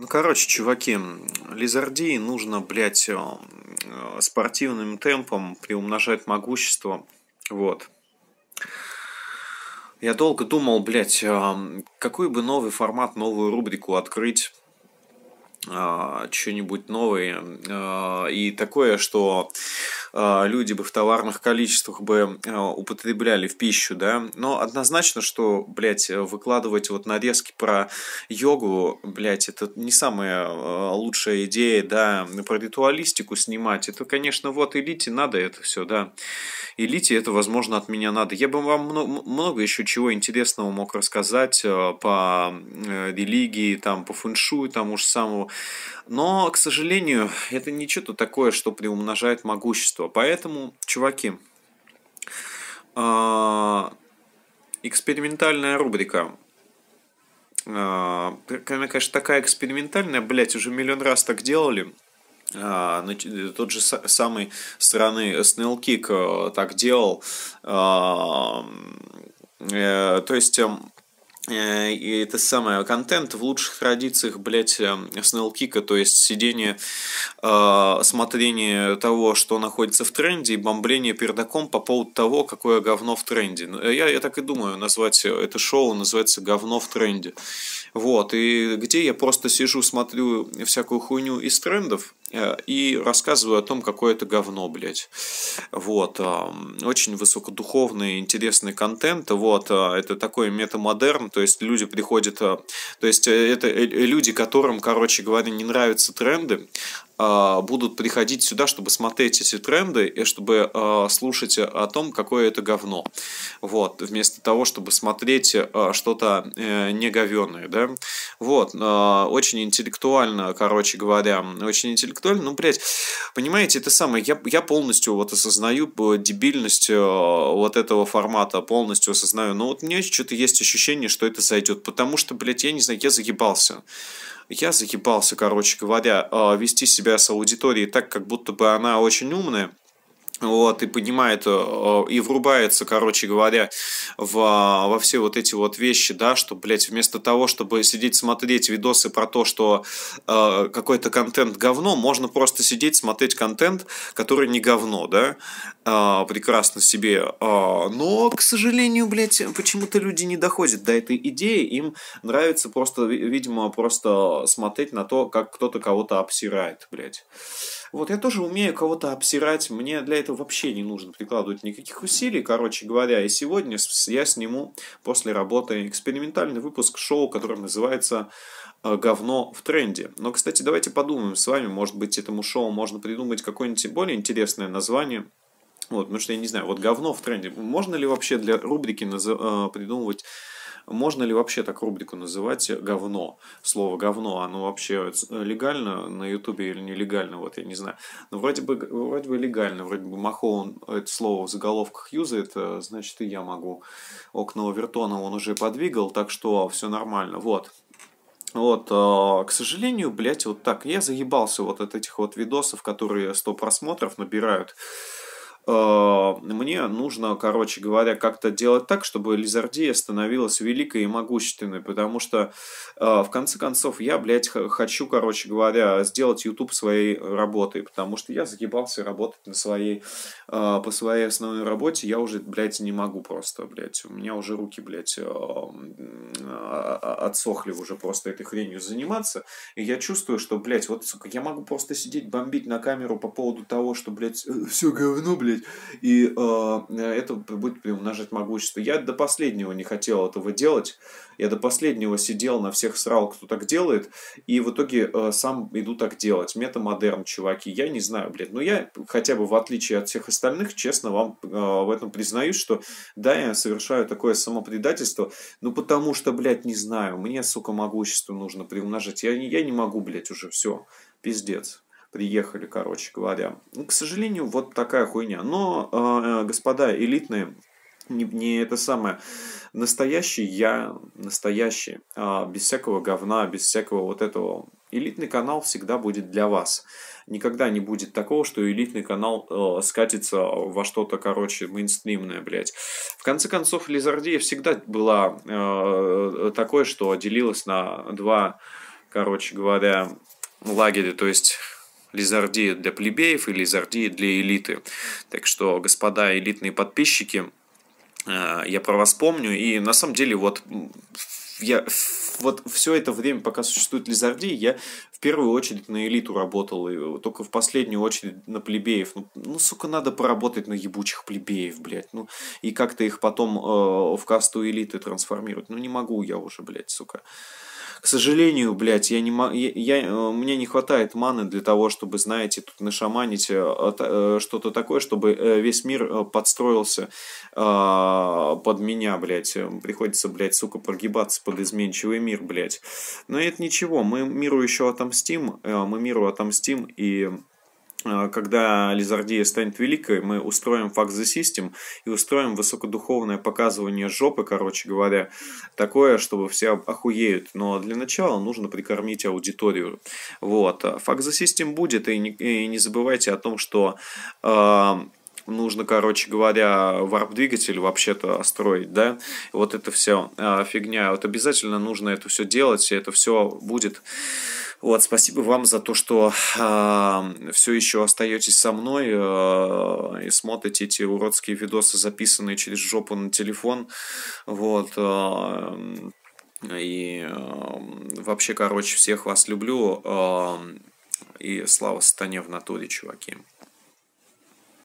Ну, короче, чуваки, Лизардии нужно, блядь, э, э, спортивным темпом приумножать могущество. Вот. Я долго думал, блядь, э, какой бы новый формат, новую рубрику открыть что-нибудь новое и такое, что люди бы в товарных количествах бы а, употребляли в пищу, да, но однозначно, что, блядь, выкладывать вот нарезки про йогу, блядь, это не самая лучшая идея, да, про ритуалистику снимать, это, конечно, вот элите надо это все, да, элите это, возможно, от меня надо. Я бы вам много еще чего интересного мог рассказать по э, религии, там, по фэншую тому же самому, но, к сожалению, это не что-то такое, что приумножает могущество. Поэтому, чуваки, а, экспериментальная рубрика. А, она, конечно, такая экспериментальная, блять, уже миллион раз так делали. А, тот же самый страны Snail Kick э, так делал. Э, то есть эм, и это самое, контент в лучших традициях, блядь, снелкика, то есть сидение, э, смотрение того, что находится в тренде, и бомбление пердаком по поводу того, какое говно в тренде. Ну, я, я так и думаю, назвать это шоу называется «Говно в тренде». Вот, и где я просто сижу, смотрю всякую хуйню из трендов, Э, и рассказываю о том, какое это говно, блядь. Вот. Очень высокодуховный, интересный контент. Вот. Э, это такой метамодерн, то есть люди приходят... Э, то есть это люди, которым, короче говоря, не нравятся тренды, будут приходить сюда, чтобы смотреть эти тренды и чтобы а, слушать о том, какое это говно. Вот, вместо того, чтобы смотреть а, что-то э, неговенное, да. Вот, очень интеллектуально, короче говоря, очень интеллектуально, ну, блядь, понимаете, это самое, я, я полностью вот осознаю дебильность вот этого формата, полностью осознаю, но вот мне что-то есть ощущение, что это зайдет, потому что, блядь, я не знаю, я загибался. Я заебался, короче говоря, а, вести себя с аудиторией так, как будто бы она очень умная вот, и понимает, э, и врубается, короче говоря, в, во все вот эти вот вещи, да, что, блядь, вместо того, чтобы сидеть смотреть видосы про то, что э, какой-то контент говно, можно просто сидеть смотреть контент, который не говно, да, э, прекрасно себе. Э, но, к сожалению, блядь, почему-то люди не доходят до этой идеи, им нравится просто, видимо, просто смотреть на то, как кто-то кого-то обсирает, блядь. Вот я тоже умею кого-то обсирать, мне для этого вообще не нужно прикладывать никаких усилий, короче говоря. И сегодня я сниму после работы экспериментальный выпуск шоу, который называется э, говно в тренде. Но, кстати, давайте подумаем с вами, может быть, этому шоу можно придумать какое-нибудь более интересное название. Вот, потому что я не знаю, вот говно в тренде. Можно ли вообще для рубрики назов... Э, придумывать можно ли вообще так рубрику называть говно? Слово говно, оно вообще легально на ютубе или нелегально, вот я не знаю. Но вроде бы, вроде бы легально, вроде бы Махо это слово в заголовках юзает, э, значит и я могу. Окна Овертона он уже подвигал, так что все нормально. Вот. Вот, э, к сожалению, блядь, вот так. Я заебался вот от этих вот видосов, которые 100 просмотров набирают. Э, мне нужно, короче говоря, как-то делать так, чтобы Лизардия становилась великой и могущественной, потому что, э, в конце концов, я, блядь, хочу, короче говоря, сделать YouTube своей работой, потому что я загибался работать на своей, э, по своей основной работе, я уже, блядь, не могу просто, блядь, у меня уже руки, блядь, отсохли уже просто этой хренью заниматься, и я чувствую, что, блядь, вот, сука, я могу просто сидеть бомбить на камеру по поводу того, что, блядь, все говно, блядь, быть. И э, это будет приумножать могущество. Я до последнего не хотел этого делать. Я до последнего сидел на всех срал, кто так делает. И в итоге э, сам иду так делать. Метамодерн, чуваки. Я не знаю, блядь. Но я хотя бы в отличие от всех остальных, честно вам э, в этом признаюсь, что да, я совершаю такое самопредательство. Ну потому что, блядь, не знаю. Мне, сука, могущество нужно приумножать. Я, я не могу, блядь, уже все. Пиздец приехали, короче говоря. Ну, к сожалению, вот такая хуйня. Но, э, господа элитные, не, не это самое. Настоящий я, настоящий, э, без всякого говна, без всякого вот этого. Элитный канал всегда будет для вас. Никогда не будет такого, что элитный канал э, скатится во что-то, короче, мейнстримное, блядь. В конце концов, Лизардия всегда была э, такой, что делилась на два короче говоря, лагере, то есть Лизарди для плебеев и Лизарди для элиты. Так что, господа элитные подписчики, э, я про вас помню. И на самом деле вот я вот все это время, пока существует Лизарди, я в первую очередь на элиту работал, и только в последнюю очередь на плебеев. Ну, ну сука, надо поработать на ебучих плебеев, блядь. Ну, и как-то их потом э, в касту элиты трансформировать. Ну, не могу я уже, блядь, сука к сожалению, блядь, я не я, я, э, мне не хватает маны для того, чтобы, знаете, тут нашаманить э, э, что-то такое, чтобы весь мир подстроился под меня, блядь. Приходится, блядь, сука, прогибаться под изменчивый мир, блядь. Но это ничего, мы миру еще отомстим, мы миру отомстим и а, когда Лизардия станет великой, мы устроим факт the system и устроим высокодуховное показывание жопы, короче говоря, такое, чтобы все охуеют. Но для начала нужно прикормить аудиторию. Вот. Факт the system будет, и не, и не забывайте о том, что э, нужно, короче говоря, варп-двигатель вообще-то строить, да, вот это все э, фигня. Вот обязательно нужно это все делать, и это все будет вот, спасибо вам за то, что э, все еще остаетесь со мной э, и смотрите эти уродские видосы, записанные через жопу на телефон. Вот. Э, и э, вообще, короче, всех вас люблю. Э, и слава сатане в натуре, чуваки.